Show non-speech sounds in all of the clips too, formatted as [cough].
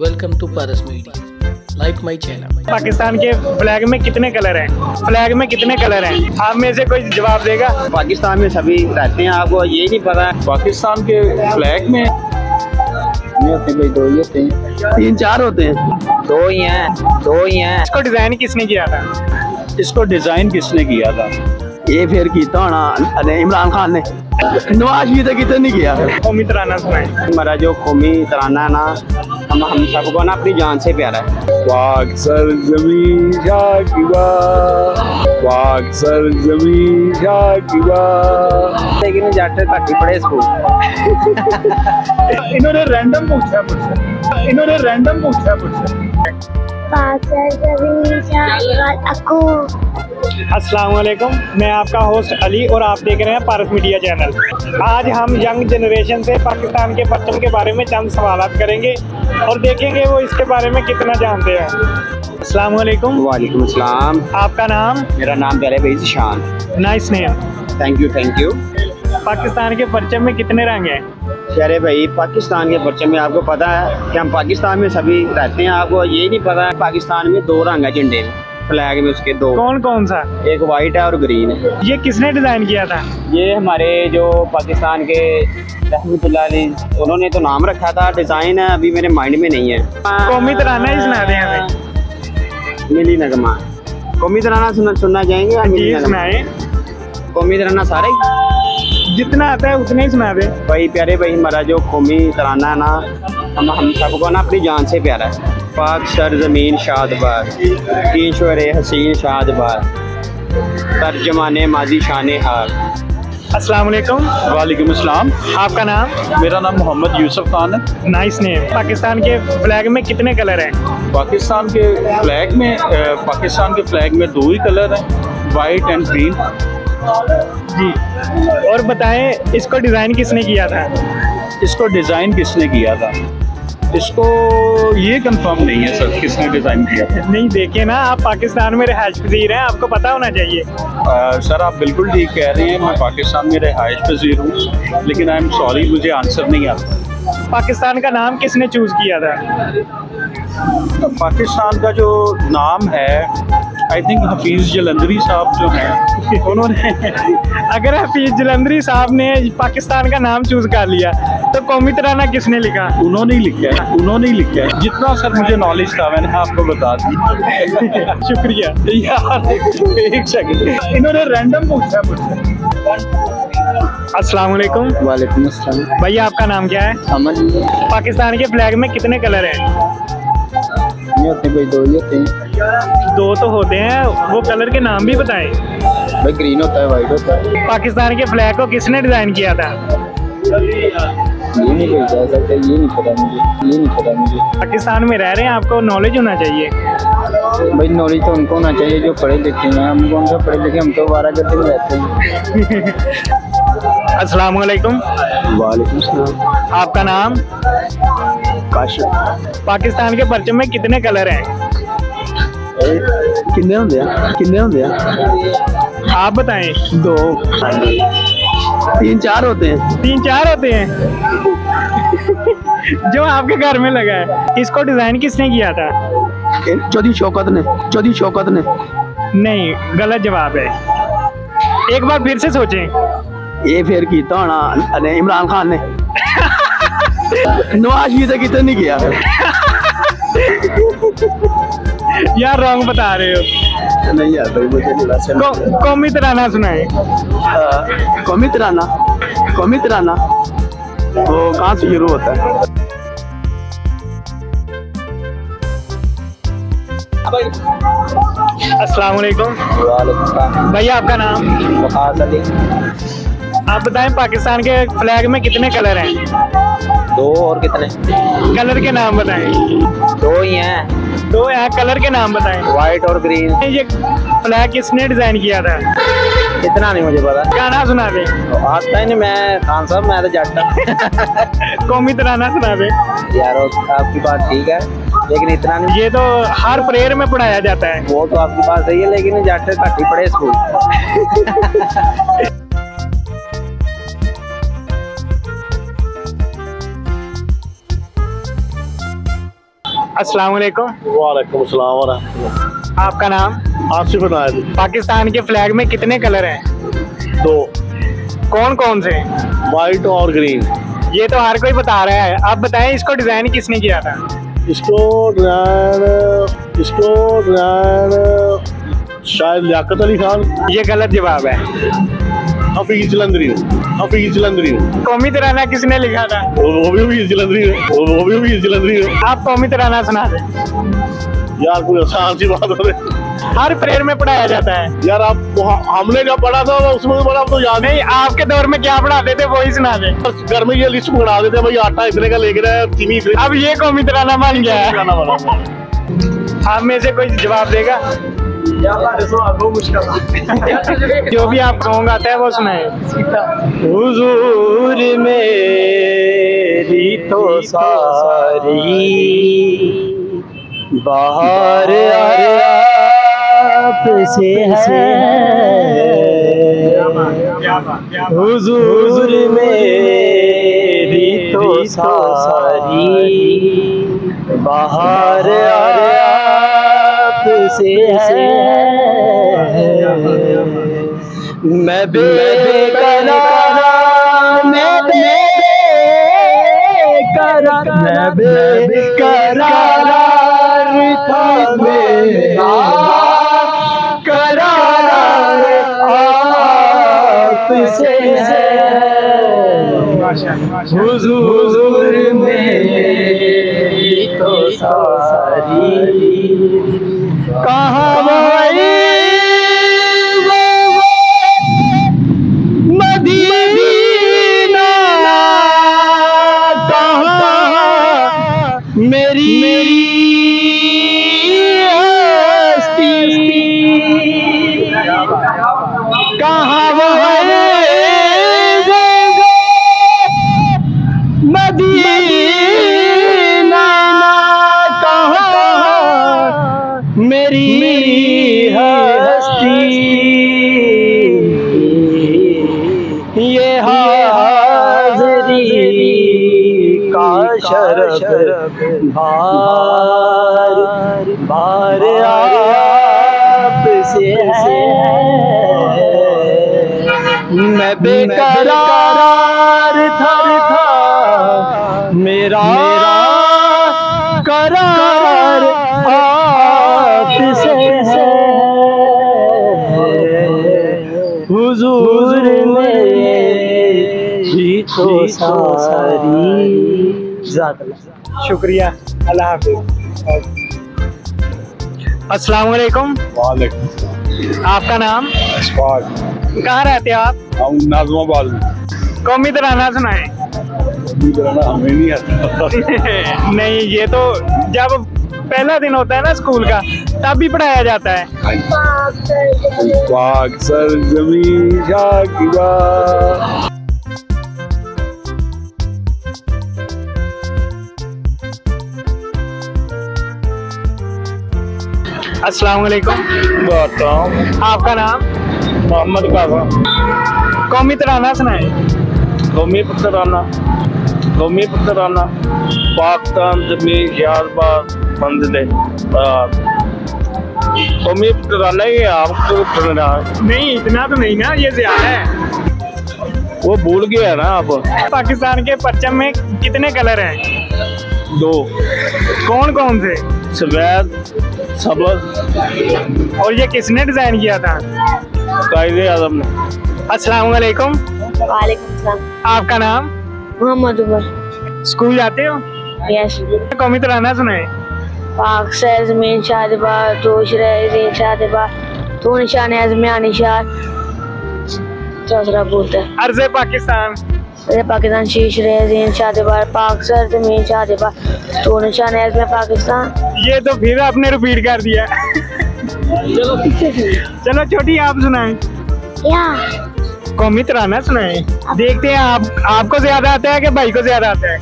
Welcome to Paras media like my channel Pakistan के flag में कितने कलर हैं? फ्लैग में कितने कलर हैं? आप में से कोई जवाब देगा? पाकिस्तान में सभी रहते हैं आपको ये नहीं पता। है पाकिस्तान के फ्लैग में नहीं होते भाई दो ही होते हैं। तीन चार होते हैं। दो ही हैं दो ही हैं। इसको डिज़ाइन किसने किया था? इसको डिज़ाइन किसने किया था? ये फिर होना? अरे इमरान खान ने। नवाज़ शरीफ ने कितने नहीं किया। कौमी तराना सुनाए हमारा जो कौमी तराना है ना हम हम सबको ना अपनी जान से प्यारा है। पाक सर ज़मीन शाकिबा पाक सर ज़मीन शाकिबा लेकिन जाटे तक ही पड़े स्कूल। [laughs] इन्होंने रैंडम पूछा मुझसे। इन्होंने रैंडम पूछा मुझसे। अस्सलाम वालेकुम मैं आपका होस्ट अली और आप देख रहे हैं पारस मीडिया चैनल। आज हम यंग जनरेशन से पाकिस्तान के परचम के बारे में चंद सवाल करेंगे और देखेंगे वो इसके बारे में कितना जानते हैं। अस्सलाम वालेकुम वालेकुम अस्सलाम आपका नाम? मेरा नाम प्यारे भाई Shan nice name thank you thank you Pakistan के परचम में कितने रंग हैं? प्यारे भाई पाकिस्तान के परचम में आपको पता है कि हम पाकिस्तान में सभी रहते हैं। आपको ये नहीं पता है पाकिस्तान में दो रंग है झंडे। में फ्लैग में उसके दो। कौन कौन सा? एक वाइट है और ग्रीन है। ये किसने डिज़ाइन किया था? ये हमारे जो पाकिस्तान के रहमतुल्लाह अलैह उन्होंने तो नाम रखा था। डिज़ाइन है अभी मेरे माइंड में नहीं है। कौमी तराना ही सुना दें हमें। मिली नगमा। कौमी तराना सुनना सुनना चाहेंगे कौमी तराना सारे ही? जितना आता है उतना ही सुना दे भाई प्यारे भाई हमारा जो कौमी तराना है ना हम हम सबको ना अपनी जान से प्यारा है। पाक सर ज़मीन शादबार ईश्वर हसीन शादबार तर्जमाने माजी शान हार अस्सलाम वालेकुम। वालेकुम अस्सलाम। आपका नाम? मेरा नाम मोहम्मद यूसुफ खान है। Nice name. पाकिस्तान के फ्लैग में कितने कलर हैं? पाकिस्तान के फ्लैग में पाकिस्तान के फ्लैग में दो ही कलर हैं वाइट एंड ग्रीन। जी और बताएँ इसको डिज़ाइन किसने किया था? इसको डिज़ाइन किसने किया था? इसको ये कंफर्म नहीं है सर किसने डिज़ाइन किया था। नहीं देखिए ना आप पाकिस्तान में रिहायश पजीर हैं आपको पता होना चाहिए। अ, सर आप बिल्कुल ठीक कह रहे हैं मैं पाकिस्तान में रिहाइश पजीर हूँ लेकिन आई एम सॉरी मुझे आंसर नहीं आता। पाकिस्तान का नाम किसने चूज़ किया था? तो पाकिस्तान का जो नाम है आई थिंक हफीज़ जलंधरी साहब जो हैं उन्होंने अगर हफीज जलंधरी साहब ने पाकिस्तान का नाम चूज़ कर लिया तो कौमी तराना किसने लिखा? उन्होंने ही लिखा है उन्होंने ही लिखा है। जितना सर मुझे नॉलेज था मैंने आपको बता दी। [laughs] शुक्रिया। यार एक सेकंड इन्होंने रैंडम पूछा मुझसे। अस्सलाम वालेकुम। वालेकुम अस्सलाम। भैया आपका नाम क्या है? अमन। पाकिस्तान के फ्लैग में कितने कलर हैं? नहीं होते भाई दो ही होते हैं। दो तो होते हैं वो कलर के नाम भी बताएँ। भाई ग्रीन होता है वाइट होता है। पाकिस्तान के फ्लैग को किसने डिज़ाइन किया था? ये नहीं कोई कह सकता ये नहीं पता मुझे ये नहीं पता मुझे। पाकिस्तान में रह रहे हैं आपको नॉलेज होना चाहिए। भाई नॉलेज तो उनको होना चाहिए जो पढ़े लिखे हैं हम कौन सा पढ़े लिखे हम तो बारह करते में रहते हैं। [laughs] अस्सलाम वालेकुम वालेकुम सलाम। आपका नाम? काशिफ पाकिस्तान के परचम में कितने कलर हैं? किन्ने होंगे? किन्ने होंगे? आप बताएँ। दो। तीन चार होते हैं। तीन चार होते हैं? जो आपके घर में लगा है। इसको डिज़ाइन किसने किया था? चौधरी शौकत ने। चौधरी शौकत ने। नहीं गलत जवाब है। एक बार फिर से सोचें। ये फिर कीता होना अरे इमरान खान ने। [laughs] नवाज़ शरीफ ने कितने नहीं किया यार रॉन्ग बता रहे हो। नहीं यार भाई मुझे नहीं कौ, कौमी तराना सुनाए हाँ, कौमी तराना कौमी तराना वो कहाँ से शुरू होता है? अस्सलाम वालेकुम भैया आपका नाम? आप बताएँ पाकिस्तान के फ्लैग में कितने कलर हैं? दो और कितने? कलर के नाम बताएँ। दो ही हैं। दो हैं कलर के नाम बताएँ। व्हाइट और ग्रीन ये फ्लैग किसने डिज़ाइन किया था? इतना नहीं मुझे पता। गाना सुना दे। आता ही नहीं मैं खान साहब मैं तो जट कौमी तराना सुना दे। यार आपकी बात ठीक है लेकिन इतना नहीं। ये तो हर प्रेयर में पढ़ाया जाता है। वो तो आपकी बात सही है लेकिन जट घट ही पड़े स्कूल। अस्सलाम वालेकुम। वालेकुम सलाम वरहमतुल्लाह। आपका नाम? आसिफ अनायत पाकिस्तान के फ्लैग में कितने कलर हैं? दो। कौन कौन से? वाइट और ग्रीन। ये तो हर कोई बता रहा है। आप बताएँ इसको डिज़ाइन किसने किया था? इसको डिज़ाइन इसको डिज़ाइन शायद लियाकत अली खान। ये गलत जवाब है। हफीज जलंधरी हूँ हफीज जलंधरी हूँ। कौमी तराना किसने लिखा था? वो वो भी हफीज जलंधरी है वो वो भी हफीज जलंधरी है। आप कौमी तराना सुना दें। यार कोई आसान सी बात हो रही हर प्रेयर में पढ़ाया जाता है। यार आप हमने जब पढ़ा था उसमें तो बड़ा तो याद नहीं। आपके दौर में क्या पढ़ाते थे वही सुना दें। बस घर में ये लिस्ट मंगा देते भाई आटा इतने का लेके रहा है चीनी अब ये कौमी तराना बन गया है। आप में से कोई जवाब देगा? जो भी आप कहूँगा है वो सुनाए। हुजूर मेरी तो सारी बाहर आप से है। हुजूर मेरी तो सारी बाहर आप से है मैं बेकरार मैं बेकरार मैं बेकरार था मेरा। करार आपसे है। हुजूर मेरी तो सारी कहाँ आप से है मैं बेकरार था, मेरा करार आप से है। हुजूर मेरी तो सारी। शुक्रिया, अल्लाह हाफिज। अस्सलाम वालेकुम वालेकुम आपका नाम? कहाँ रहते हो आप? हम नाजमाबाद में। कौमी तराना सुनाए हमें नहीं आता। [laughs] नहीं ये तो जब पहला दिन होता है ना स्कूल का तब भी पढ़ाया जाता है। पाक सर ज़मीन अस्सलाम वालेकुम आपका नाम मोहम्मद काका कौमी तराना सुनाए कौमी पुत्राना कौमी पुत्राना पाकिस्तान ज़मीन शाहबाद बंद दे कौमी पुत्राना ही आपको है। नहीं इतना तो नहीं ना ये ज़्यादा है। वो भूल गया ना आप। पाकिस्तान के परचम में कितने कलर हैं? दो। कौन कौन से? सफ़ेद सबज और ये किसने डिज़ाइन किया था? कायदे आज़म ने। अस्सलाम वालेकुम वालेकुम सलाम। आपका नाम? मोहम्मद उमर। स्कूल जाते हो? यस। कौमी तराना सुनाए पाक से ज़मीन शादबा दोश रहे शादबा तो निशान अजमिया निशान दूसरा बोलता अर्ज़ पाकिस्तान। पाकिस्तान शीश रहे जीन शादबा पाक से ज़मीन शादबा तो निशान अजमिया पाकिस्तान। ये तो फिर आपने रिपीट कर दिया। चलो छोटी आप सुनाए। या। कौमी तराना सुनाए। देखते हैं आप आपको ज़्यादा आता है कि भाई को ज़्यादा आता है?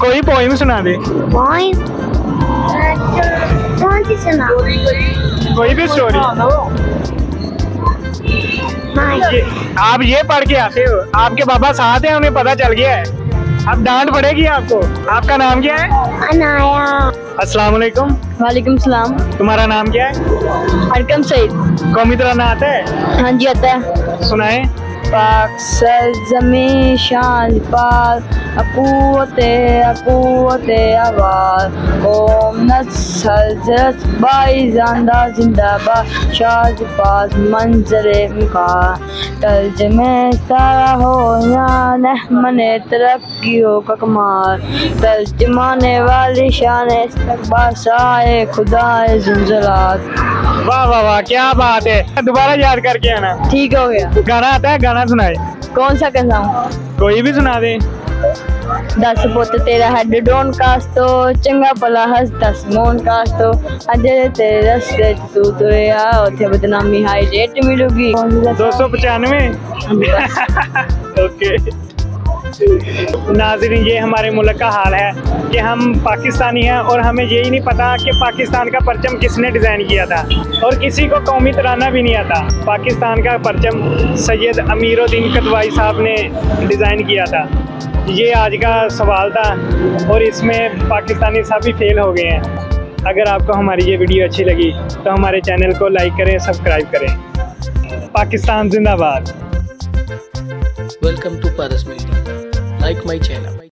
कोई पोइम सुना दे। पॉइंट कौन सी सुना? कोई भी स्टोरी ये, आप ये पढ़ के आते हो। आपके बाबा साथ हैं उन्हें पता चल गया है। अब डांट पड़ेगी आपको। आपका नाम क्या है? अनाया। अस्सलाम वालेकुम वालेकुम सलाम। तुम्हारा नाम क्या है? अरकम सईद। कौमी तरह आता है? हाँ जी आता है। सुनाए। पाक सरजमी शान पाक अकूत अकूत आवाज़ ओम नस्ल जरत बाई जानदा जिंदाबाद शाज पास मंजर का तर्जमे सारा हो या मने तरक्की हो का कमाल। तर्जमाने वाली शान इस्तकबाल, साए खुदा वाह वाह वाह क्या बात है। दोबारा याद करके आना। ठीक हो गया। गाना आता है गाना सुनाए। कौन सा कहना कोई भी सुना दे। दस पुत तेरा हड डोन कास तो चंगा भला हस दस मोन कास तो। अजय तेरे रस्ते तू तुरया उथे बदनामी हाई रेट मिलूगी। 295 ओके [laughs] नाजरीन, ये हमारे मुल्क का हाल है कि हम पाकिस्तानी हैं और हमें यही नहीं पता कि पाकिस्तान का परचम किसने डिज़ाइन किया था और किसी को कौमी तराना भी नहीं आता। पाकिस्तान का परचम सैयद अमीरुद्दीन कदवाई साहब ने डिज़ाइन किया था। ये आज का सवाल था और इसमें पाकिस्तानी सभी फेल हो गए हैं। अगर आपको हमारी ये वीडियो अच्छी लगी तो हमारे चैनल को लाइक करें, सब्सक्राइब करें। पाकिस्तान जिंदाबाद। Welcome to Paras Media. Like my channel.